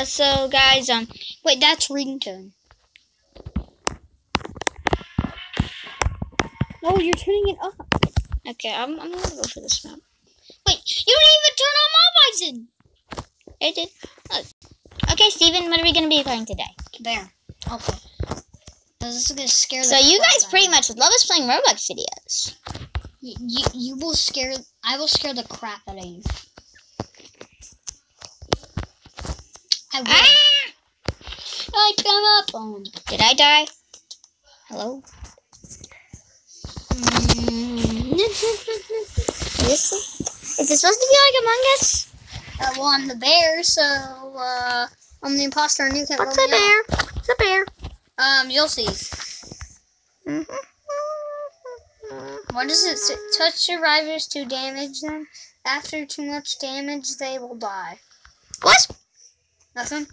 Yeah, so guys, um, wait, that's reading ringtone. No, you're turning it up. Okay, I'm, I'm gonna go for this map. Wait, you didn't even turn on Mobizen! I did. Oh. Okay, Steven, what are we gonna be playing today? There. Okay. This is gonna scare. So you guys pretty much love us playing Roblox videos. You, you you will scare. I will scare the crap out of you. I will. Ah! I come up on. Did I die? Hello? Mm. This, is this supposed to be like Among Us? Uh, well, I'm the bear, so uh, I'm the imposter, and you can't What's a bear? What's a bear? Um, you'll see. Mhm. What does it say? Touch survivors to damage them. After too much damage, they will die. What? Nothing.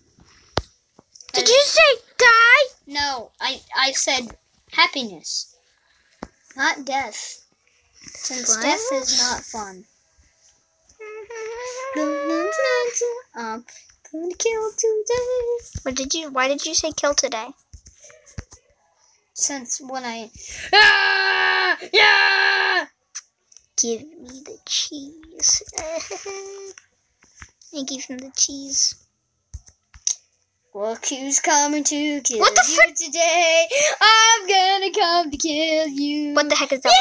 Did you say die? No, I I said happiness, not death. Since What? death is not fun. Um, gonna kill today. What did you? Why did you say kill today? Since when I ah yeah. Give me the cheese. I give him the cheese. Look who's coming to kill What the you today. I'm gonna come to kill you. What the heck is that?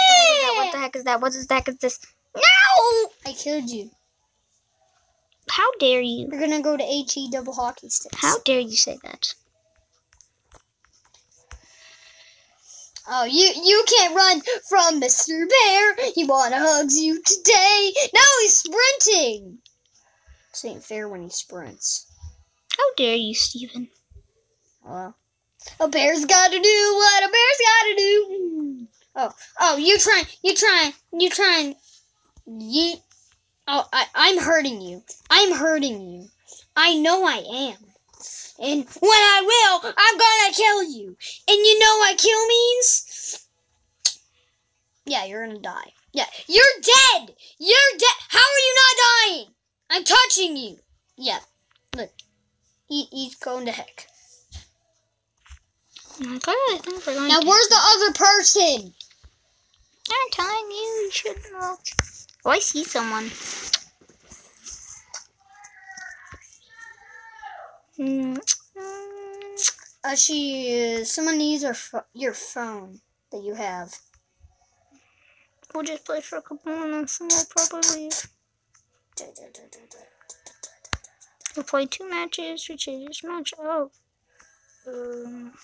What the heck is that? What the heck is this? No! I killed you. How dare you? We're gonna go to HE double hockey sticks. How dare you say that? Oh, you you can't run from Mr. Bear. He wanna hugs you today. Now he's sprinting. This ain't fair when he sprints. How dare you, Steven? Well, a bear's gotta do what a bear's gotta do. Mm. Oh, oh, you trying, you trying, you trying, you. Oh, I, I'm hurting you. I'm hurting you. I know I am. And when I will, I'm gonna kill you. And you know what kill means? Yeah, you're gonna die. Yeah, you're dead. You're dead. How are you not dying? I'm touching you. Yeah, look. He, he's going to heck. Okay, I think we're going Now, to... where's the other person? I'm telling you, you should know. Oh, I see someone. Hmm. Uh, she is. Someone needs your your phone that you have. We'll just play for a couple minutes and we'll probably leave. We'll play two matches, which is match. Oh. Um,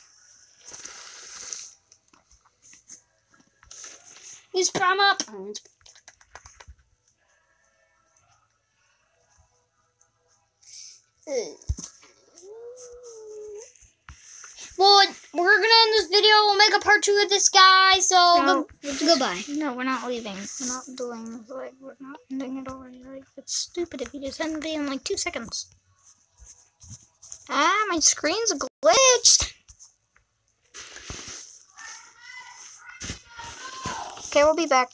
Use prom up. Well, we're gonna end this video. We'll make a part two of this guy. So No. go- goodbye. no, we're not leaving. We're not doing, like, we're not ending it already. Like, it's stupid if you just end the video in, like, two seconds. Ah, my screen's glitched. Okay, we'll be back.